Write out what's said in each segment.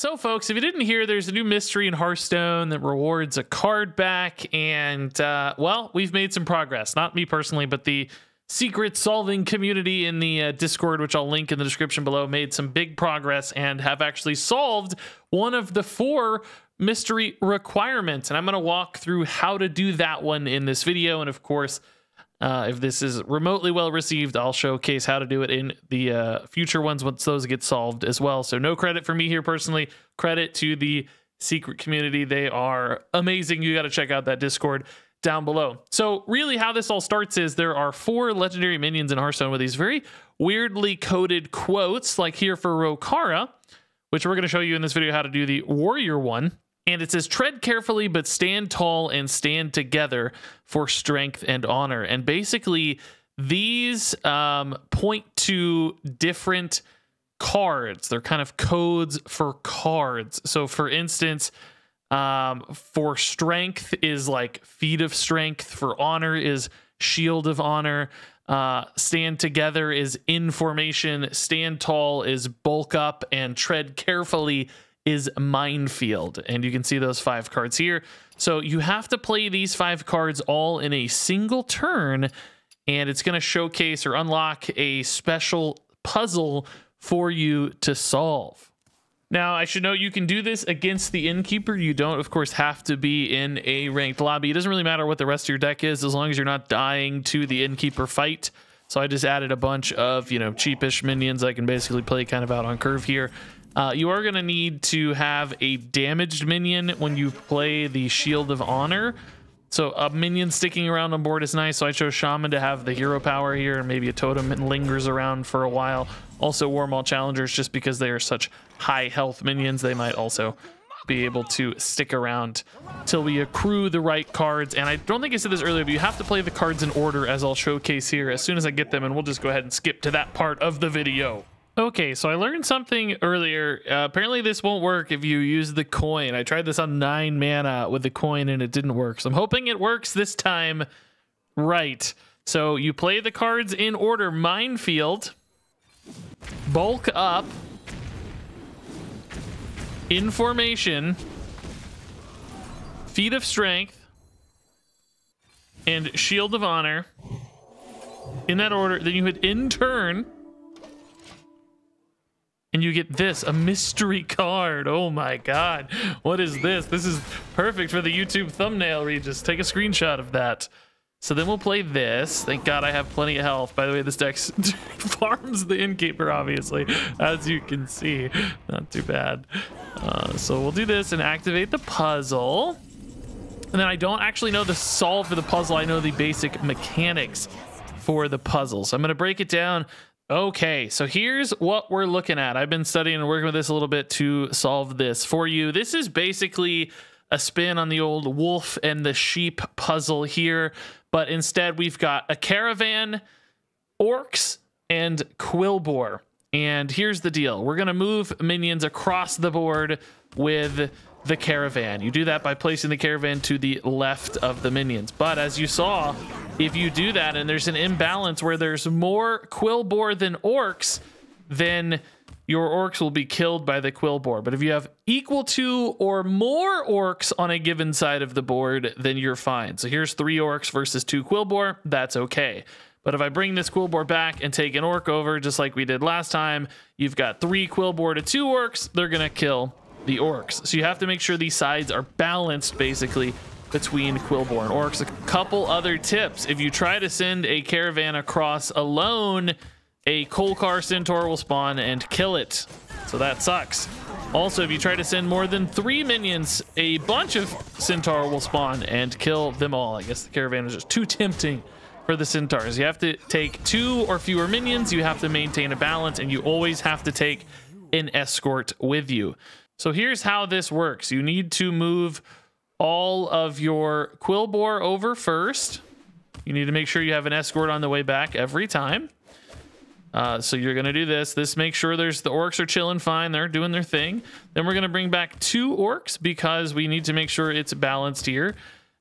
So, folks, if you didn't hear, there's a new mystery in Hearthstone that rewards a card back. And, uh, well, we've made some progress. Not me personally, but the secret solving community in the uh, Discord, which I'll link in the description below, made some big progress and have actually solved one of the four mystery requirements. And I'm going to walk through how to do that one in this video. And, of course, uh, if this is remotely well received, I'll showcase how to do it in the uh, future ones once those get solved as well. So, no credit for me here personally. Credit to the secret community. They are amazing. You got to check out that Discord down below. So, really, how this all starts is there are four legendary minions in Hearthstone with these very weirdly coded quotes, like here for Rokara, which we're going to show you in this video how to do the warrior one. And it says, tread carefully, but stand tall and stand together for strength and honor. And basically, these um, point to different cards. They're kind of codes for cards. So, for instance, um, for strength is like Feat of Strength, for honor is shield of honor. Uh, stand together is In Formation. Stand tall is bulk up, and tread carefully is Minefield. And you can see those five cards here. So you have to play these five cards all in a single turn, and it's going to showcase or unlock a special puzzle for you to solve. Now, I should note you can do this against the Innkeeper. You don't, of course, have to be in a ranked lobby. It doesn't really matter what the rest of your deck is as long as you're not dying to the Innkeeper fight. So I just added a bunch of, you know, cheapish minions I can basically play kind of out on curve here. Uh, you are going to need to have a damaged minion when you play the Shield of Honor. So a minion sticking around on board is nice. So I chose Shaman to have the hero power here and maybe a totem lingers around for a while. Also Warmaul Challengers just because they are such high health minions. They might also be able to stick around till we accrue the right cards. And I don't think I said this earlier, but you have to play the cards in order as I'll showcase here as soon as I get them. And we'll just go ahead and skip to that part of the video. Okay, so I learned something earlier. Uh, apparently, this won't work if you use the coin. I tried this on nine mana with the coin and it didn't work. So I'm hoping it works this time right. So you play the cards in order Minefield, bulk up, information, Feat of Strength, and shield of honor. In that order, then you hit in turn and you get this a mystery card. Oh my god. What is this? This is perfect for the youtube thumbnail regis. Take a screenshot of that. So then we'll play this. Thank god i have plenty of health. By the way this deck farms the innkeeper obviously as you can see. Not too bad. Uh, so we'll do this and activate the puzzle. And then i don't actually know the solve for the puzzle. I know the basic mechanics for the puzzle. So i'm going to break it down Okay, so here's what we're looking at. I've been studying and working with this a little bit to solve this for you. This is basically a spin on the old wolf and the sheep puzzle here, but instead we've got a caravan, orcs, and quillboar. And here's the deal. We're going to move minions across the board with the caravan. You do that by placing the caravan to the left of the minions. But as you saw, if you do that and there's an imbalance where there's more quillboar than orcs, then your orcs will be killed by the quillboar. But if you have equal to or more orcs on a given side of the board, then you're fine. So here's three orcs versus two quillboar. That's okay. But if I bring this quillboar back and take an orc over, just like we did last time, you've got three quillboar to two orcs. They're going to kill the orcs. So you have to make sure these sides are balanced, basically, between Quillboar and orcs. A couple other tips. If you try to send a caravan across alone, a Kolkar Centaur will spawn and kill it. So that sucks. Also, if you try to send more than three minions, a bunch of Centaur will spawn and kill them all. I guess the caravan is just too tempting for the Centaurs. You have to take two or fewer minions, you have to maintain a balance, and you always have to take an escort with you. So here's how this works. You need to move all of your Quillboar over first. You need to make sure you have an escort on the way back every time. Uh, so you're going to do this. This makes sure there's the orcs are chilling fine. They're doing their thing. Then we're going to bring back two orcs because we need to make sure it's balanced here.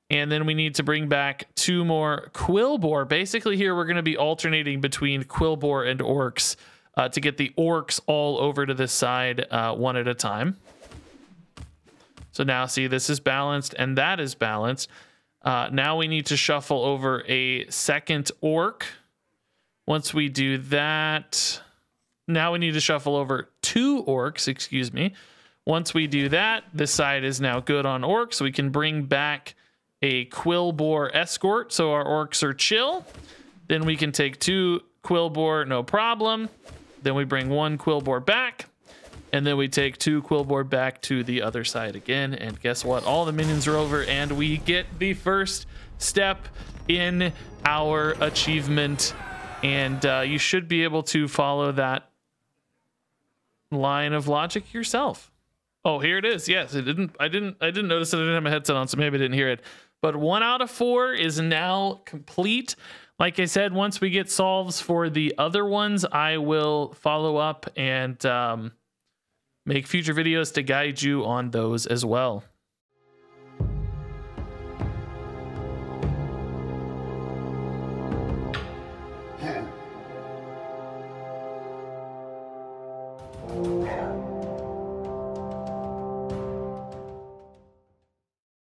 And then we need to bring back two more Quillboar. Basically here we're going to be alternating between Quillboar and orcs uh, to get the orcs all over to this side uh, one at a time. So now see, this is balanced and that is balanced. Uh, now we need to shuffle over a second orc. Once we do that, now we need to shuffle over two orcs, excuse me. Once we do that, this side is now good on orcs. We can bring back a Quillboar escort, so our orcs are chill. Then we can take two Quillboar, no problem. Then we bring one Quillboar back. And then we take two Quillboar back to the other side again. And guess what? All the minions are over and we get the first step in our achievement. And uh, you should be able to follow that line of logic yourself. Oh, here it is. Yes, it didn't. I didn't. I didn't notice that I didn't have my headset on, so maybe I didn't hear it. But one out of four is now complete. Like I said, once we get solves for the other ones, I will follow up and um, make future videos to guide you on those as well.